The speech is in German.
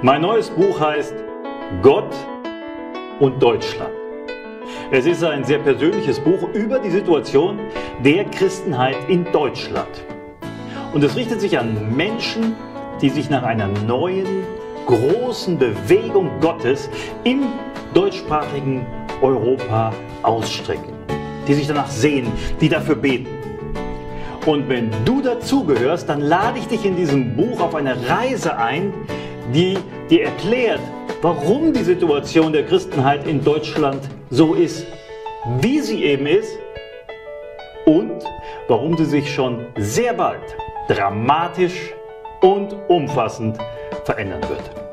Mein neues Buch heißt Gott und Deutschland. Es ist ein sehr persönliches Buch über die Situation der Christenheit in Deutschland. Und es richtet sich an Menschen, die sich nach einer neuen, großen Bewegung Gottes im deutschsprachigen Europa ausstrecken, die sich danach sehen, die dafür beten. Und wenn du dazugehörst, dann lade ich dich in diesem Buch auf eine Reise ein, die dir erklärt, warum die Situation der Christenheit in Deutschland so ist, wie sie eben ist und warum sie sich schon sehr bald dramatisch und umfassend verändern wird.